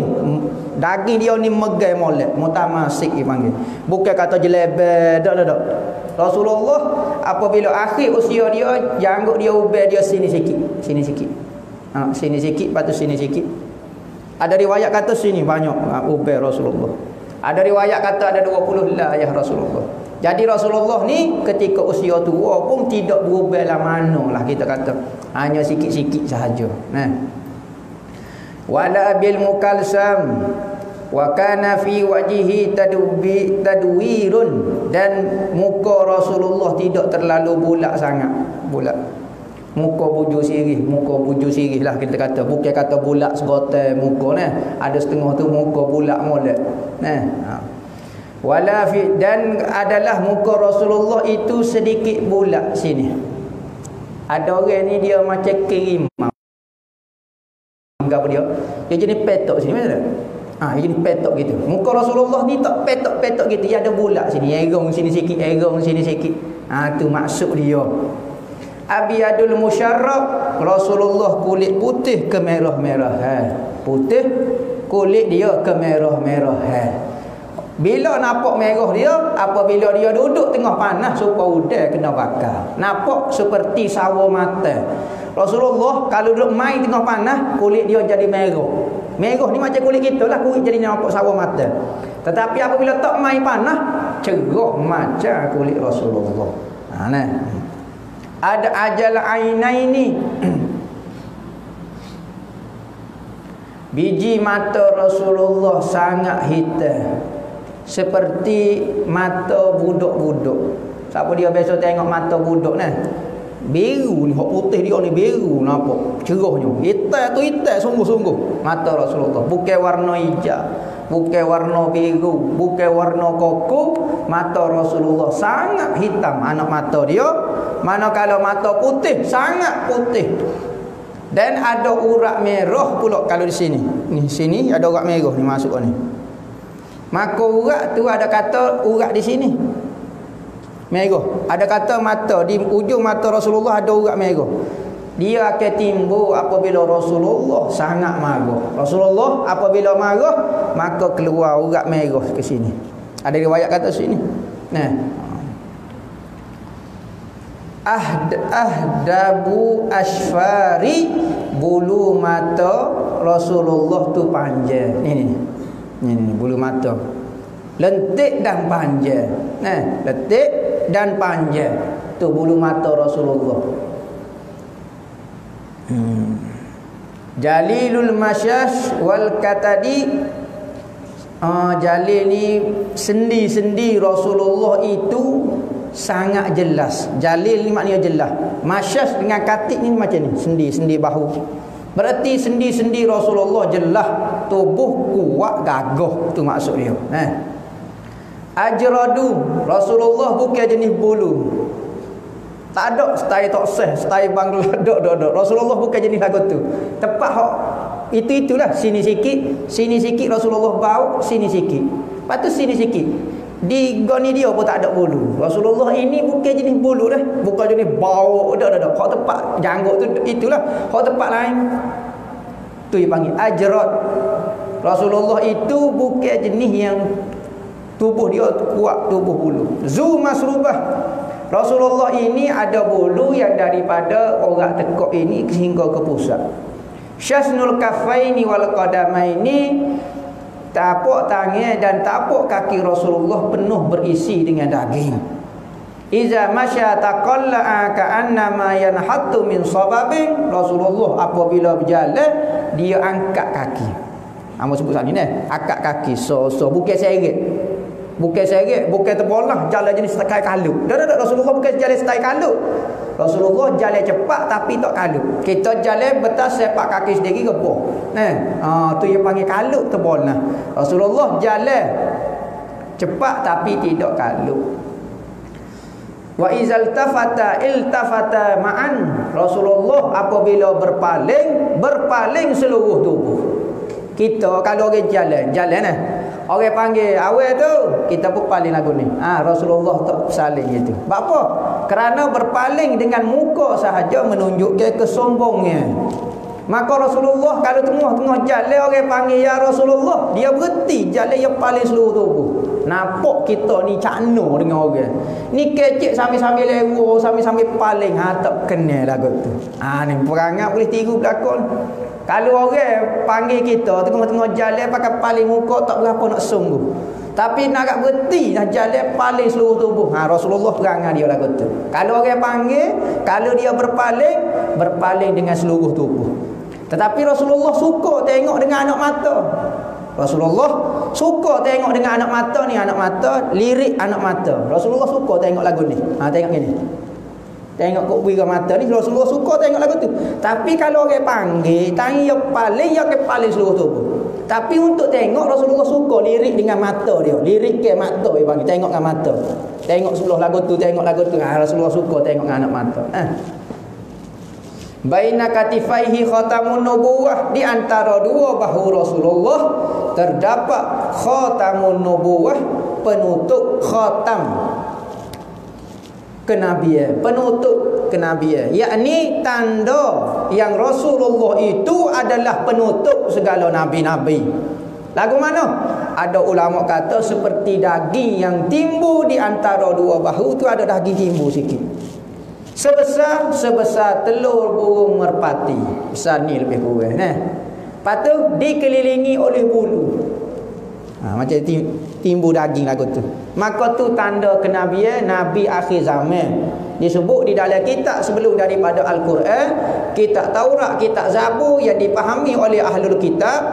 daging dia ni megai molek. Mutamasik dipanggil bukan kata jelebel tak tak tak Rasulullah apabila akhir usia dia janggut dia ubah dia sini sikit sini sikit. Ha, sini sikit lepas sini sikit. Ada riwayat kata sini banyak ha, ubah Rasulullah. Ada riwayat kata ada 20 lah ya Rasulullah. Jadi Rasulullah ni ketika usia tua pun tidak berubah lah mana lah kita kata. Hanya sikit-sikit sahaja. Nah. Wala bil mukalsam wa kana fi wajhihi tadwi tadwirun. Dan muka Rasulullah tidak terlalu bulat sangat. Bulat. Muka bujur sirih muka bujur sirih lah kita kata. Bukan kata bulat segotai muka ni. Ada setengah tu muka bulat molek. Nah ha. wala fi dan adalah muka Rasulullah itu sedikit bulat sini. Ada orang ni dia macam kirim apa dia? Dia jenis petok sini betul Ha, ini petok gitu. Muka Rasulullah ni tak petok-petok gitu. Dia ada bulat sini. Erong sini sikit. Erong sini sikit. Ha, tu maksud dia. Abiyadul musyarrab. Rasulullah kulit putih ke merah-merah. Ha. Putih. Kulit dia ke merah-merah. Ha. Bila nampak merah dia, apabila dia duduk tengah panas supaya udai kena bakar. Nampak seperti sawo mata. Rasulullah kalau duduk main tengah panas, kulit dia jadi merah. Merah ni macam kulit kita lah, kulit jadi nampak sawo mata. Tetapi apabila tak main panas, cerah macam kulit Rasulullah. Ha nah. Ada ajal ainaini. Biji mata Rasulullah sangat hitam seperti mata budak-budak. Siapa dia biasa tengok mata budak ni? Biru ni, hak putih dia ni biru nampak. Cerahnya. Hitam tu hitam sungguh-sungguh. Mata Rasulullah. Bukan warna hijau. Bukan warna biru. Bukan warna koko. Mata Rasulullah sangat hitam anak mata dia. Manakala mata putih, sangat putih. Dan ada urat merah pula kalau di sini. Ni sini ada urat merah ni masuk ni. Maka urat tu ada kata urat di sini. Merah. Ada kata mata di ujung mata Rasulullah ada urat merah. Dia akan timbul apabila Rasulullah sangat marah. Rasulullah apabila marah maka keluar urat merah ke sini. Ada riwayat kata sini. Nah. Ahd ahdabu asfari bulu mata Rasulullah tu panjang. Ni ni. Ni, ni bulu mata. Lentik dan panjang. Nah, lentik dan panjang. Tu bulu mata Rasulullah. Hmm. Jalilul masyash wal katadi uh, Jalil ni sendi-sendi Rasulullah itu sangat jelas. Jalil ni maknanya jelas. Masyash dengan katik ni macam ni, sendi-sendi bahu. Berarti sendi-sendi Rasulullah jelas tubuh kuat gagah tu maksud dia. Eh. Ajradu Rasulullah bukan jenis bulu. Tak ada style tak sah, style bangla dok dok dok. Rasulullah bukan jenis lagu tu. Tepat hok itu itulah sini sikit, sini sikit Rasulullah bau, sini sikit. Lepas tu sini sikit. Di goni dia pun tak ada bulu. Rasulullah ini bukan jenis bulu dah. Bukan jenis bau. Dah, dah, dah. Hak tempat janggut tu itulah. Hak tempat lain. Tu yang panggil ajrat. Rasulullah itu bukan jenis yang tubuh dia kuat tubuh bulu. Zu masrubah. Rasulullah ini ada bulu yang daripada orang tekuk ini sehingga ke pusat. Syasnul kafaini wal qadamaini Tapak tangan dan tapak kaki Rasulullah penuh berisi dengan daging. Iza masya taqalla'a ka'annama yanhattu min sababin Rasulullah apabila berjalan dia angkat kaki. Amo sebut sini ni, angkat kaki. So so bukan seret. Bukan seret, bukan terbolah jalan jenis sekai kalu. Dah dah Rasulullah bukan jalan sekai kalu. Rasulullah jalan cepat tapi tak kalut. Kita jalan betas sepak kaki sendiri gebuh. Nah, ha, tu yang panggil kalut tebal nah. Rasulullah jalan cepat tapi tidak kalut. Wa izal tafata iltafata ma'an. Rasulullah apabila berpaling, berpaling seluruh tubuh. Kita kalau orang jalan, jalan eh. Orang panggil awal tu, kita pun paling lagu ni. Ha, Rasulullah tak saling itu. Sebab apa? Kerana berpaling dengan muka sahaja menunjukkan kesombongnya. Maka Rasulullah kalau tengah-tengah jalan orang panggil ya Rasulullah, dia berhenti jalan yang paling seluruh tubuh. Nampak kita ni cakno dengan orang. Ni kecek sambil-sambil lewo, sambil-sambil paling ha tak kenal lagu tu. Ha ni perangai boleh tiru belakon. Kalau orang panggil kita tengah-tengah jalan pakai paling muka tak berapa nak sungguh. Tapi nak agak berhenti nak jalan paling seluruh tubuh. Ha Rasulullah perangai dia lagu tu. Kalau orang panggil, kalau dia berpaling, berpaling dengan seluruh tubuh. Tetapi Rasulullah suka tengok dengan anak mata. Rasulullah suka tengok dengan anak mata ni, anak mata, lirik anak mata. Rasulullah suka tengok lagu ni. Ha tengok gini. Tengok kok wira mata ni Rasulullah suka tengok lagu tu. Tapi kalau orang panggil, tanya yang paling yang paling seluruh tubuh. Tapi untuk tengok Rasulullah suka lirik dengan mata dia. Lirik ke mata dia panggil, tengok dengan mata. Tengok sebelah lagu tu, tengok lagu tu. Ha, Rasulullah suka tengok dengan anak mata. Ha. baina katifaihi khatamun nubuwah di antara dua bahu Rasulullah terdapat khatamun nubuwah penutup khatam kenabian penutup kenabian. Yakni tanda yang Rasulullah itu adalah penutup segala nabi-nabi. Lagu mana? Ada ulama kata seperti daging yang timbul di antara dua bahu tu ada daging timbul sikit. Sebesar sebesar telur burung merpati. Besar ni lebih kurang lepas tu dikelilingi oleh bulu ha, macam timbul daging lagu tu. Maka tu tanda kenabian nabi akhir zaman. Disebut di dalam kitab sebelum daripada al-Quran kitab Taurat kitab Zabur yang dipahami oleh ahlul kitab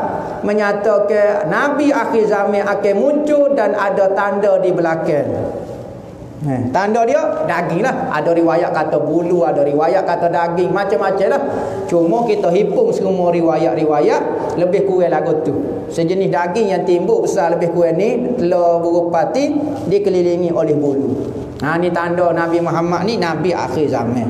menyatakan nabi akhir zaman akan muncul dan ada tanda di belakang Eh, tanda dia daging lah. Ada riwayat kata bulu, ada riwayat kata daging, macam-macam lah. Cuma kita hipung semua riwayat-riwayat lebih kurang lagu tu. Sejenis daging yang timbul besar lebih kurang ni telur berupati dikelilingi oleh bulu. Ha ni tanda Nabi Muhammad ni nabi akhir zaman.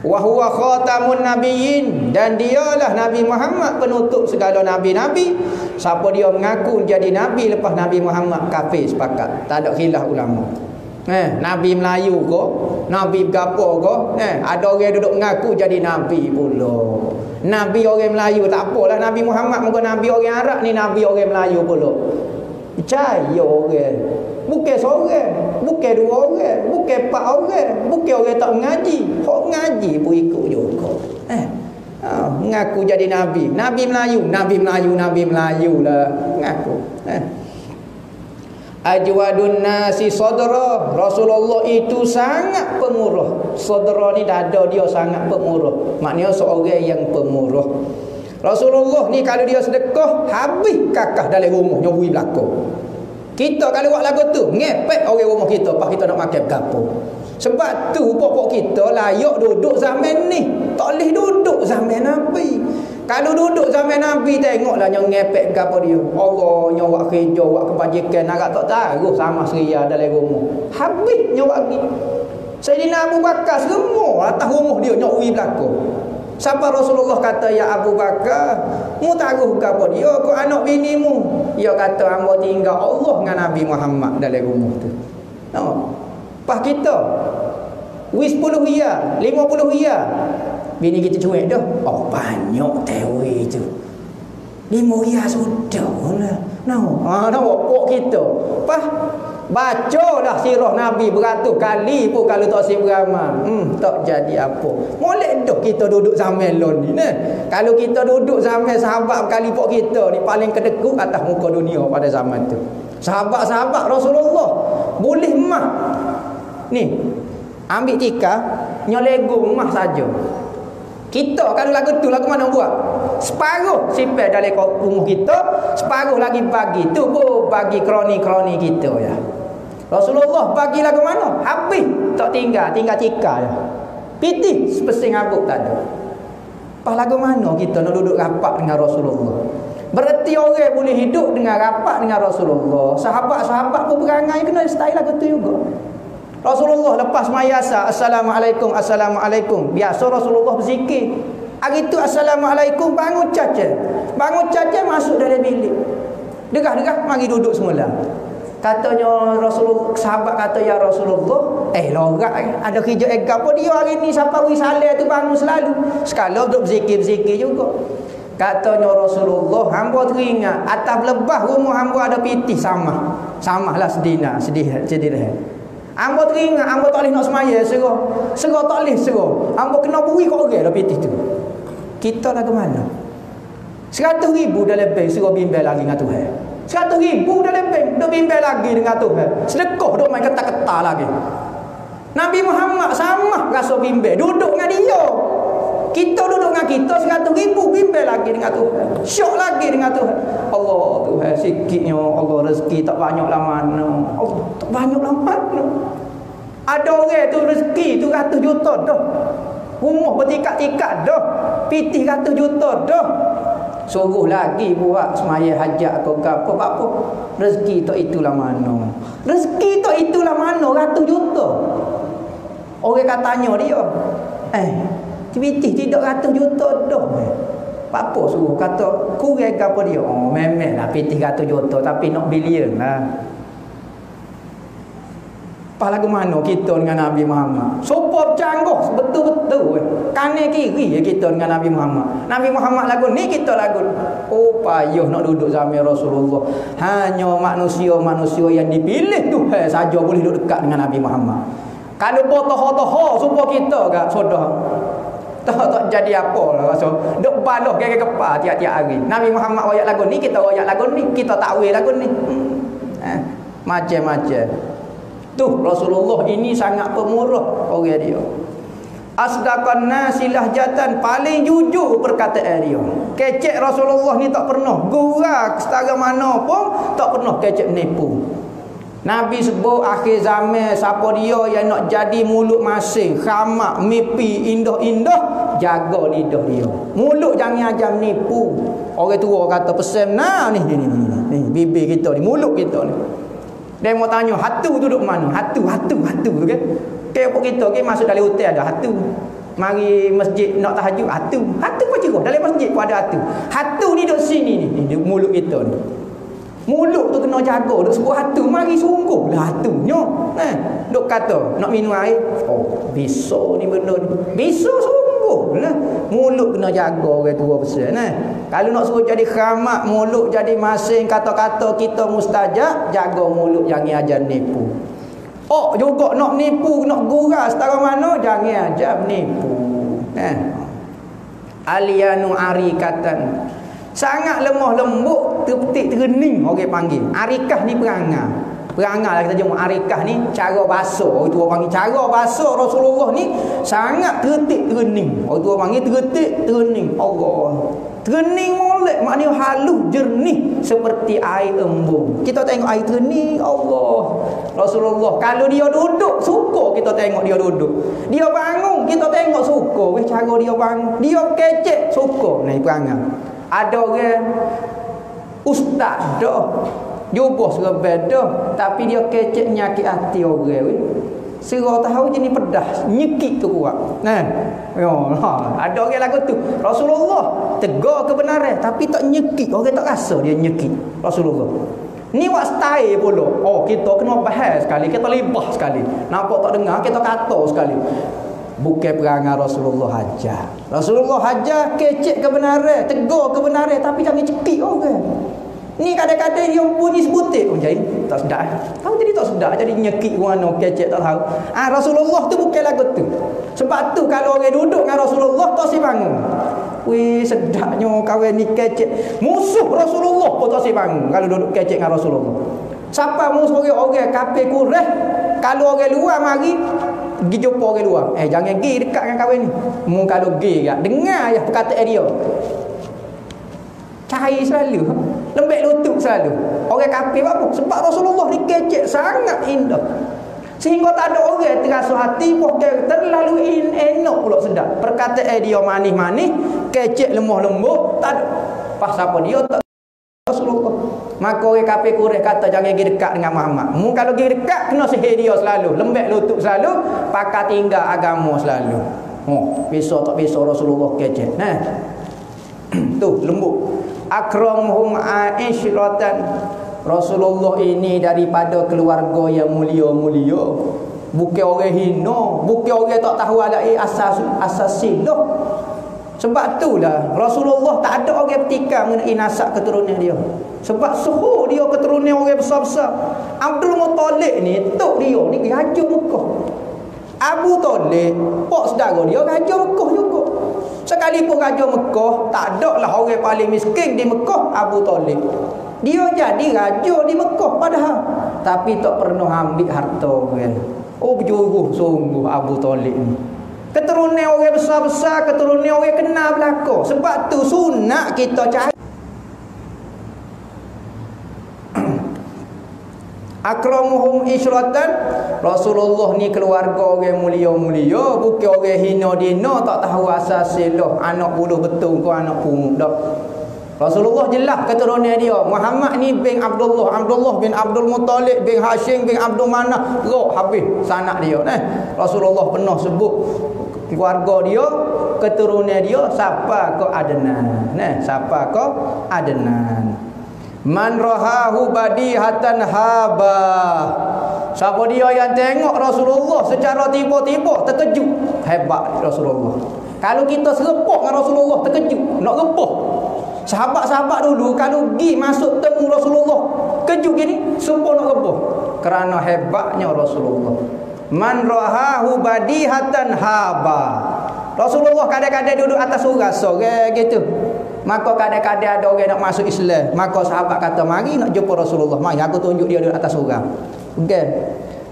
Wa huwa khatamun nabiyyin dan dialah Nabi Muhammad penutup segala nabi-nabi. Siapa dia mengaku jadi nabi lepas Nabi Muhammad kafir sepakat. Tak ada khilaf ulama. Eh, Nabi Melayu ko, Nabi gapo ko, eh, ada orang duduk mengaku jadi Nabi pula. Nabi orang Melayu tak apalah Nabi Muhammad muka Nabi orang Arab ni Nabi orang Melayu pula. Percaya orang. Bukan seorang, bukan dua orang, bukan empat orang, bukan orang tak mengaji. Hak mengaji pun ikut juga. Eh, ha, mengaku jadi Nabi. Nabi Melayu, Nabi Melayu, Nabi Melayu lah. Mengaku. Eh ajwadun nasi sadra. Rasulullah itu sangat pemurah. Sadra ni dada dia sangat pemurah. Maknanya seorang yang pemurah. Rasulullah ni kalau dia sedekah habis kakah dalam rumah nyobui belakang kita kalau buat lagu tu ngepek orang rumah kita pas kita nak makan gapo. Sebab tu pokok kita layak duduk zaman ni. Tak boleh duduk zaman Nabi kalau duduk zaman Nabi tengoklah yang ngepek apa dia. Allah nyawa kerja, buat kebajikan. Agak tak tahu sama seria dalam rumah. Habis nyawa lagi. Sayyidina Abu Bakar semua atas rumah dia nyokwi belakang. Siapa Rasulullah kata ya Abu Bakar, mu taruh apa dia ke anak bini mu? Dia kata hamba tinggal Allah dengan Nabi Muhammad dalam rumah tu. No. Pas kita. Wis 10 riyal, 50 riyal. Bini kita cuek dah. Oh banyak tewi tu. Lima ya sudah lah. Nah, ha, nak pok kita. Pah baca dah sirah Nabi beratus kali pun kalau tak siap beramal. Hmm, tak jadi apa. Molek dah kita duduk zaman lon ni. Nah. Kalau kita duduk zaman sahabat kali pok kita ni paling kedekut atas muka dunia pada zaman tu. Sahabat-sahabat Rasulullah boleh mah. Ni. Ambil tika, nyolegung mah saja. Kita kalau lagu tu lagu mana buat? Separuh simpan dalam rumah kita, separuh lagi bagi tu pun bagi kroni-kroni kita ya. Rasulullah bagi lagu mana? Habis tak tinggal, tinggal tika ya. Piti sepesing abuk tak ada. Pas lagu mana kita nak duduk rapat dengan Rasulullah? Berarti orang boleh hidup dengan rapat dengan Rasulullah. Sahabat-sahabat pun berangai kena style lagu tu juga. Rasulullah lepas mayasa Assalamualaikum Assalamualaikum. Biasa Rasulullah berzikir. Hari itu Assalamualaikum bangun caca. Bangun caca masuk dalam bilik. Degah-degah mari duduk semula. Katanya Rasulullah Sahabat kata ya Rasulullah. Eh lorak eh. Ada kerja ega apa dia hari ni Siapa wisalah tu bangun selalu. Sekali duduk berzikir-berzikir juga. Katanya Rasulullah Hamba teringat Atas lebah rumah hamba ada piti sama. Sama lah sedina Sedih Sedih Amba teringat, amba tak boleh nak semaya serah. Serah tak boleh serah. Amba kena beri kat orang dah pitih tu. Kita lah ke mana? Seratus ribu dalam bank serah bimbel lagi dengan Tuhan. Seratus ribu dalam bank dah bimbel lagi dengan Tuhan. Sedekah dah main ketak-ketak lagi. Nabi Muhammad sama rasa bimbel. Duduk dengan dia. Kita duduk dengan kita seratus ribu bimbel lagi dengan Tuhan. Syok lagi dengan Tuhan. Allah Tuhan sikitnya Allah rezeki tak banyak lah mana. Allah tak banyak lah mana. Ada orang tu rezeki tu ratus juta dah. Rumah bertikat-tikat dah. Pitih ratus juta dah. Suruh lagi buat semaya hajat atau apa apa. Rezeki tu itulah mana. Rezeki tu itulah mana ratus juta. Orang katanya dia. Eh, Tibitih tidak ratus juta dah. Apa suruh kata kurang ke apa dia? Oh, memang lah pitih ratus juta tapi nak bilion lah. Pas lagu mana kita dengan Nabi Muhammad? Sopo canggih betul-betul. Kane kiri ya kita dengan Nabi Muhammad. Nabi Muhammad lagu ni kita lagu. Oh payuh nak duduk zaman Rasulullah. Hanya manusia-manusia yang dipilih tu hey, saja boleh duduk dekat dengan Nabi Muhammad. Kalau botoh-botoh sopo kita gak sudah. Tak tak jadi apa lah so. Duk baloh gaya kepa tiap-tiap hari. Nabi Muhammad royak lagu ni, kita royak lagu ni, kita takwil lagu ni. Eh, macam-macam. Tuh Rasulullah ini sangat pemurah orang dia. Asdaqan nasilah jatan paling jujur perkataan dia. Kecek Rasulullah ni tak pernah gurau setara mana pun tak pernah kecek nipu. Nabi sebut akhir zaman siapa dia yang nak jadi mulut masing, khamak, mimpi, indah-indah, jaga lidah dia. Mulut jangan ajar nipu. Orang tua kata pesan nah ni ni ni ni, ni bibir kita ni, mulut kita ni. Dia mau tanya, hatu tu duduk mana? Hatu, hatu, hatu tu kan. Kayak apa kita, okay, masuk dalam hotel ada hatu. Mari masjid nak tahajud, hatu. Hatu pun cerah, dalam masjid pun ada hatu. Hatu ni duduk sini ni, di mulut kita ni. Mulut tu kena jaga, duduk sebut hatu. Mari sungguh lah hatunya. Eh, duduk kata, nak minum air. Oh, bisa ni benda ni. Bisa sungguh lah. Mulut kena jaga orang tua pesan eh. Kalau nak suruh jadi khamak, mulut jadi masing kata-kata kita mustajab, jaga mulut jangan ajar nipu. Oh juga nak nipu, nak gurau setara mana jangan ajar nipu. Eh. Alianu arikatan. Sangat lemah lembut, terpetik terening orang panggil. Arikah ni perangai. Perangai lah kita jumpa arikah ni cara basuh. Orang tua panggil cara basuh Rasulullah ni sangat tertik terening. Orang tua panggil tertik terening. Allah. Terening molek maknanya halus jernih seperti air embun. Kita tengok air terening Allah. Rasulullah kalau dia duduk suka kita tengok dia duduk. Dia bangun kita tengok suka weh cara dia bangun. Dia kecek suka. Nah perangai. Ada orang ustaz dah Jubah serah beda Tapi dia kecek nyakit hati orang Serah tahu jenis pedas Nyekit tu kuat nah. Yo, ha. Ada orang lagu tu Rasulullah tegar kebenaran Tapi tak nyekit Orang tak rasa dia nyekit Rasulullah Ni buat style pula. Oh, kita kena bahas sekali. Kita libah sekali. Nampak tak dengar, kita kata sekali. Bukan perangai Rasulullah hajar. Rasulullah hajar kecek kebenaran. Tegar kebenaran. Tapi jangan cekik orang. Okay? Ni kadang-kadang dia bunyi sebutik pun jadi tak sedap. Eh? Tahu jadi tak sedap jadi nyekik warna kecek tak tahu. Ah Rasulullah tu bukan lagu tu. Sebab tu kalau orang duduk dengan Rasulullah tak si bangun. Wih sedapnya kawan ni kecek. Musuh Rasulullah pun tak si bangun kalau duduk kecek dengan Rasulullah. Siapa musuh orang orang kafir kureh kalau orang luar mari pergi jumpa orang luar. Eh jangan pergi dekat dengan kawan ni. Mu kalau pergi dengar ya perkataan dia. Cahaya selalu. Lembek lutut selalu. Orang kafir apa? Sebab Rasulullah ni kecek sangat indah. Sehingga tak ada orang terasa hati pun terlalu in, enak pula sedap. Perkataan dia manis-manis, kecek lemah lembut, tak ada. Pas apa dia tak. Maka orang kafir kureh kata jangan pergi dekat dengan Muhammad. Mu kalau pergi dekat kena sihir dia selalu, lembek lutut selalu, pakai tinggal agama selalu. Oh, bisa tak bisa Rasulullah kecek. Nah. tu lembut akramuhum aisyratan Rasulullah ini daripada keluarga yang mulia-mulia bukan orang hina bukan orang tak tahu ada asas asas silah sebab itulah Rasulullah tak ada orang bertikam mengenai nasab keturunan dia sebab suhu dia keturunan orang besar-besar Abdul Muttalib ni tok dia ni raja Mekah Abu Talib pak saudara dia raja Mekah juga Sekalipun Raja Mekah, tak ada lah orang paling miskin di Mekah, Abu Talib. Dia jadi raja di Mekah padahal. Tapi tak pernah ambil harta. Kan? Oh berjuruh sungguh Abu Talib ni. Keturunan orang besar-besar, keturunan orang kenal belakang. Sebab tu sunat kita cari. akramuhum isyratan. Rasulullah ni keluarga orang mulia-mulia. Bukan orang hina dina tak tahu asal silah anak buluh betul ke anak pungut dak Rasulullah jelas keturunan dia. Muhammad ni bin Abdullah Abdullah bin Abdul Muttalib bin Hashim bin Abdul Manaf. Roh habis sanak dia. Eh Rasulullah pernah sebut keluarga dia keturunan dia siapa ko adnan nah siapa ko adnan man rahahu badihatan haba. Siapa dia yang tengok Rasulullah secara tiba-tiba terkejut? Hebat Rasulullah. Kalau kita serepok dengan Rasulullah terkejut. Nak repuh sahabat-sahabat dulu kalau pergi masuk temu Rasulullah kejut gini semua nak repuh kerana hebatnya Rasulullah Man rahahu badihatan haba. Rasulullah kadang-kadang duduk atas surah sore gitu. Maka kadang-kadang ada orang nak masuk Islam. Maka sahabat kata, mari nak jumpa Rasulullah. Mari aku tunjuk dia duduk atas surah. Okey.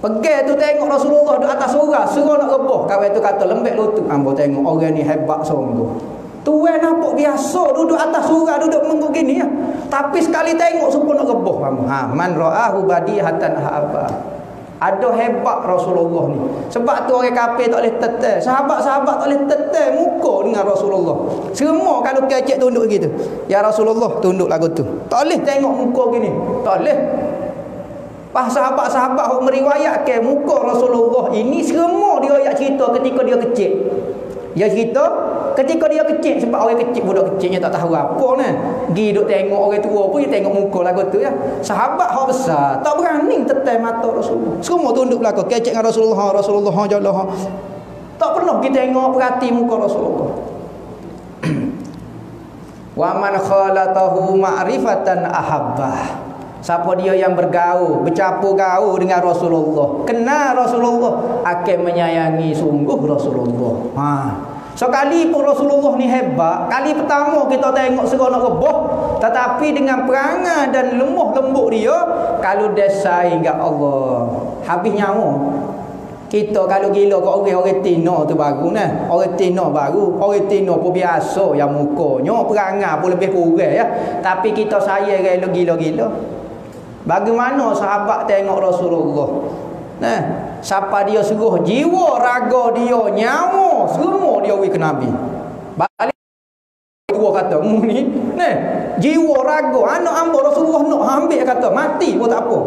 Pergi tu tengok Rasulullah duduk atas surah. Suruh nak rebuh. Kawan tu kata, lembek lutut. Ambo tengok orang ni hebat sungguh. Tuan nampak biasa duduk atas surah. Duduk mengguk gini ya. Tapi sekali tengok semua nak rebuh. Ha, man ra'ahu badihatan haba. Ada hebat Rasulullah ni. Sebab tu orang kafir tak boleh tetel. Sahabat-sahabat tak boleh tetel muka dengan Rasulullah. Semua kalau kecek tunduk gitu. Ya Rasulullah tunduk lagu tu. Tak boleh tengok muka gini. Tak boleh. Pas sahabat-sahabat yang meriwayatkan muka Rasulullah ini semua dia ayat cerita ketika dia kecil. Dia cerita ketika dia kecil sebab orang kecil budak kecilnya tak tahu apa ni. Gi duk tengok orang tua pun dia tengok muka lagu tu ya. Sahabat hak besar tak berani tetai mata Rasulullah. Semua tunduk belaka kecek dengan Rasulullah, Rasulullah jallah. Tak pernah kita tengok perhati muka Rasulullah. Wa man khalatahu ma'rifatan ahabbah. Siapa dia yang bergaul, bercampur gaul dengan Rasulullah, kenal Rasulullah, akan menyayangi sungguh Rasulullah. Ha. So kali pun Rasulullah ni hebat, kali pertama kita tengok seronok reboh, tetapi dengan perangai dan lemah lembut dia, kalau dia sayang Allah, habis nyawa. Kita kalau gila kat orang orang Tino tu baru nah. Orang Tino baru, orang Tino pun biasa yang mukanya, perangai pun lebih kurang ya. Tapi kita sayang gila-gila. Bagaimana sahabat tengok Rasulullah? Nah, siapa dia suruh? Jiwa raga dia nyawa semua dia wi ke Nabi. Balik. Dua kata mu ni, nah, jiwa raga. Anak hamba Rasulullah nak ambil kata. Mati pun tak apa.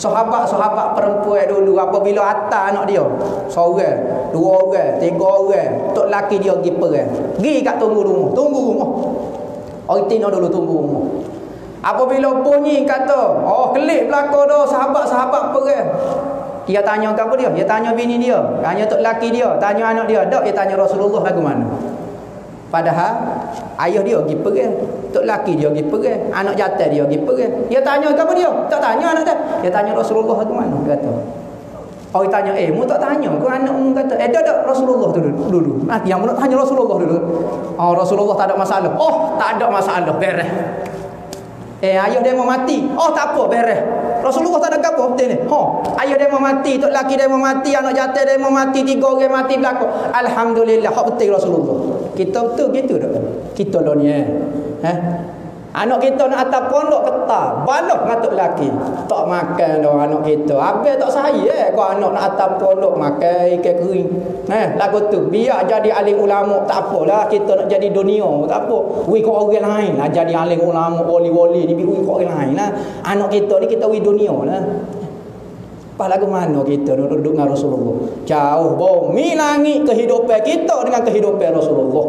Sahabat-sahabat perempuan dulu apabila atas anak dia Seorang, dua orang, tiga orang Tok laki dia pergi perang. Pergi kat tunggu rumah, tunggu rumah. Orang tina dulu tunggu rumah. Apabila bunyi kata, oh kelip belaka dah sahabat-sahabat perang. Dia tanya apa dia? Dia tanya bini dia, tanya tok laki dia, tanya anak dia. Tak dia tanya Rasulullah lagu mana? Padahal ayah dia pergi perang, tok laki dia pergi perang, anak jatuh dia pergi perang. Dia tanya apa dia? Tak tanya anak dia. Dia tanya Rasulullah lagu mana? Kata. Dia tanya, eh mu tak tanya Kau anak mu kata, eh dah dah Rasulullah tu dulu, dulu. Nanti yang mu nak tanya Rasulullah dulu Oh Rasulullah tak ada masalah Oh tak ada masalah, beres Eh ayah dia mau mati. Oh tak apa beres. Rasulullah tak ada apa betul ni. Ha, ayah dia mau mati, tok laki dia mau mati, anak jatuh dia mau mati, tiga orang mati belaka. Alhamdulillah, hak betul Rasulullah. Kita betul gitu dak. Kita lo ni eh. Ha? Anak kita nak atas pondok ketar, balok ngatuk laki. Tak makan dah anak kita. Habis tak saya eh kau anak nak atas pondok makan ikan kering. Eh, lagu tu biar jadi alim ulama tak apalah kita nak jadi dunia tak apa. Wi kau orang lain lah jadi alim ulama wali-wali ni wi kau orang lain lah. Anak kita ni kita wi dunia lah. Pas lagu mana kita duduk dengan Rasulullah? Jauh bumi langit kehidupan kita dengan kehidupan Rasulullah.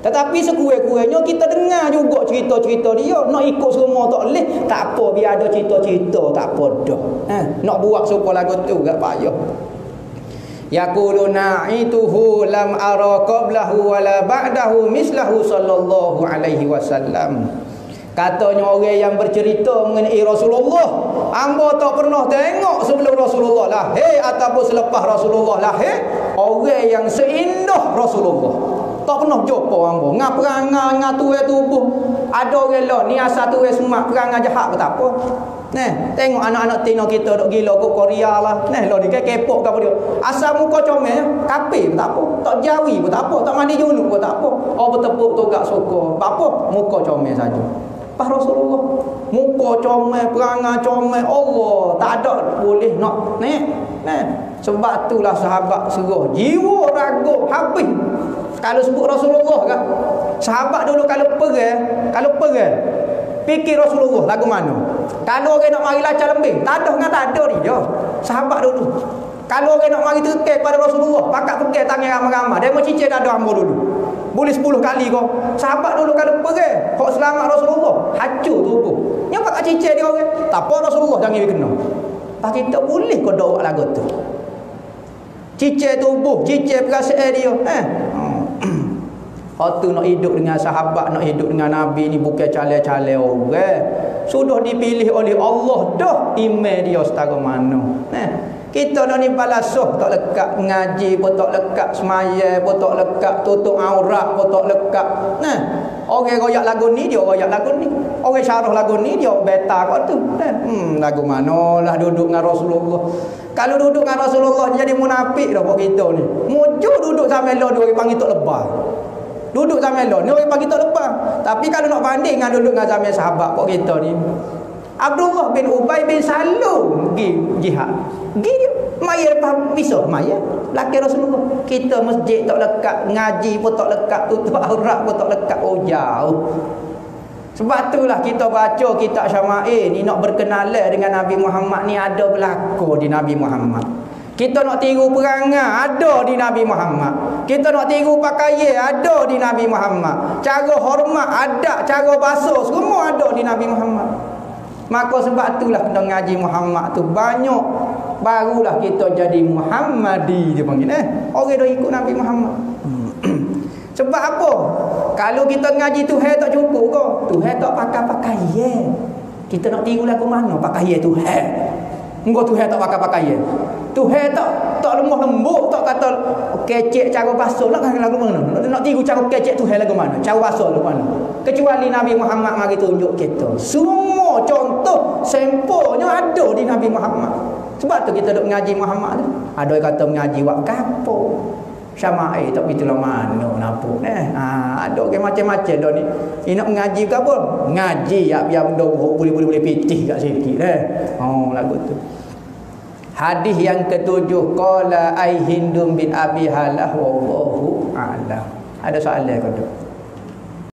Tetapi sekurang-kurangnya kita dengar juga cerita-cerita dia. Nak ikut semua tak boleh. Tak apa biar ada cerita-cerita. Tak apa dah. Eh, nak buat supaya lagu tu tak payah. Yaqulu na'ituhu lam ara qablahu wala ba'dahu mislahu sallallahu alaihi wasallam. Katanya orang yang bercerita mengenai Rasulullah, hamba tak pernah tengok sebelum Rasulullah lahir ataupun selepas Rasulullah lahir orang yang seindah Rasulullah. Tak pernah jumpa hamba. Ngah perangai, ngah tuai tubuh. Ada orang lah. Ni asal tuai semak perangai jahat ke tak apa. Nah, tengok anak-anak tino kita dok gila ke Korea lah. Nah, lo ni kayak kepok ke dia. Asal muka comel, kape tak apa. Tak jawi pun tak apa. Tak mandi junuk pun tak apa. Oh, bertepuk tu gak suka. Apa, muka comel saja. Pas Rasulullah. Muka comel, perangai comel. Allah, tak ada boleh nak. Nah, nah. Sebab itulah sahabat suruh. Jiwa ragu habis. Kalau sebut Rasulullah kan. Sahabat dulu kalau pergi, kalau pergi, fikir Rasulullah lagu mana. Kalau orang nak mari lacak lembing, tak ada dengan tak ada dia. Sahabat dulu. Kalau orang nak mari terkek pada Rasulullah, pakat pergi tangan ramai-ramai. Dia mau cicir dada ambo dulu. Boleh 10 kali kau. Sahabat dulu kalau pergi, hok selamat Rasulullah, hancur tubuh. Yang pakat cicir dia orang. Tak apa Rasulullah jangan kena. Pak kita boleh kau doa lagu tu. Cicir tubuh, cicir perasaan dia. Eh. Waktu nak hidup dengan sahabat, nak hidup dengan Nabi ni bukan calai-calai orang. Sudah dipilih oleh Allah dah email dia setara mana. Eh. Kita nak ni balasuh tak lekat ngaji pun tak lekat semaya pun tak lekat tutup aurat pun tak lekat. Nah, orang royak lagu ni dia royak lagu ni. Orang syarah lagu ni dia beta kau tu. Nah, hmm, lagu manalah duduk dengan Rasulullah. Kalau duduk dengan Rasulullah jadi munafik dah buat kita ni. Mujur duduk sampai lo dia panggil tok lebah. Duduk sampai lo ni orang panggil tok lebah. Tapi kalau nak banding dengan duduk dengan zaman sahabat buat kita ni. Abdullah bin Ubay bin Salul pergi jihad. Pergi dia. Maya lepas pisau. Maya. Laki Rasulullah. Kita masjid tak lekat. Ngaji pun tak lekat. Tutup aurat pun tak lekat. Oh jauh. Sebab itulah kita baca kitab Syama'il ni nak berkenalan dengan Nabi Muhammad ni ada berlaku di Nabi Muhammad. Kita nak tiru perangai ada di Nabi Muhammad. Kita nak tiru pakaian ada di Nabi Muhammad. Cara hormat, adat, cara basuh semua ada di Nabi Muhammad. Maka sebab itulah kita ngaji Muhammad tu banyak barulah kita jadi Muhammadi dia panggil eh. Orang dah ikut Nabi Muhammad. sebab apa? Kalau kita ngaji Tuhan tak cukup ke? Tuhan tak pakai-pakai ye. Kita nak tiru lagu mana pakai ye Tuhan. Engkau Tuhan tak pakai-pakai ye. Tuhan tak tak lemah lembut tak kata kecek cara basuh nak lagu mana. Nak, nak tiru cara kecek Tuhan lagu mana? Cara basuh lagu mana? Kecuali Nabi Muhammad mari tunjuk kita. Semua contoh sampelnya ada di Nabi Muhammad. Sebab tu kita duk mengaji Muhammad tu. Ada yang kata mengaji wak kapo. Syama'ai tak begitu lah mana nampak eh. Ha, ada orang macam-macam dah ni. Ini nak mengaji ke apa? Ngaji ya biar boleh-boleh pitih kat sikit eh. Oh lagu tu. Hadis yang ketujuh qala ai Hindum bin Abi Halah wallahu a'lam. Ada soalan kau tu?